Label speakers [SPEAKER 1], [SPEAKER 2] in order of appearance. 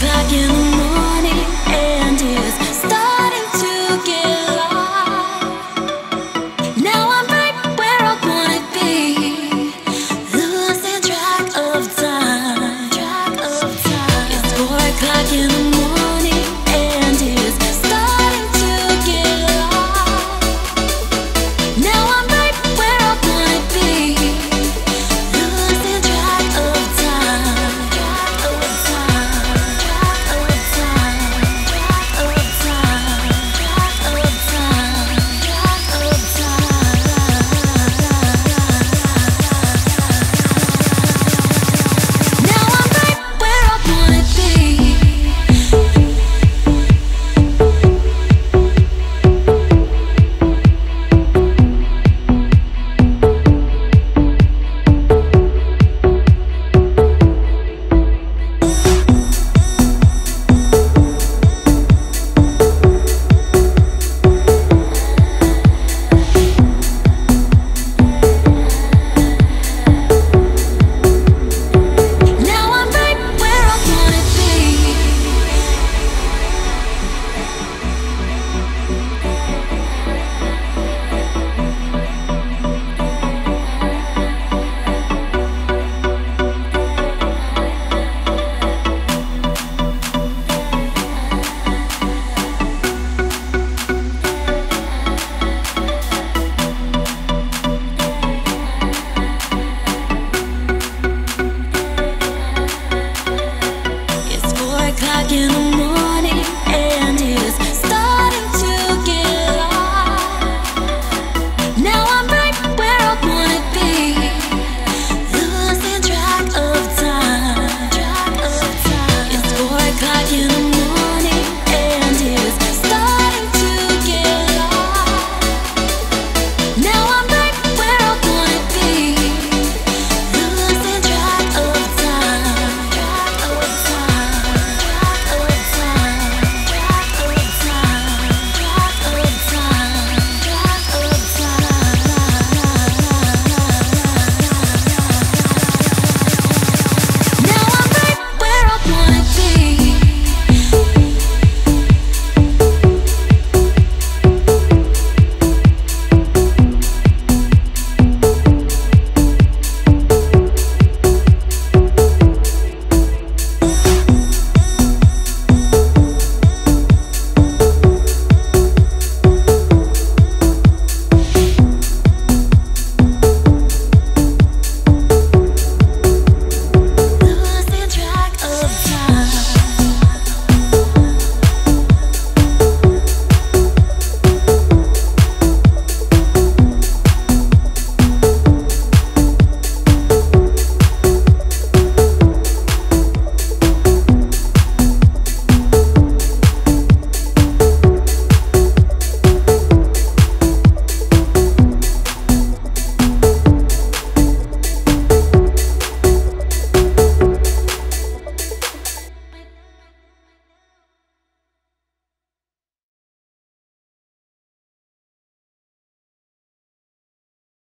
[SPEAKER 1] clock in the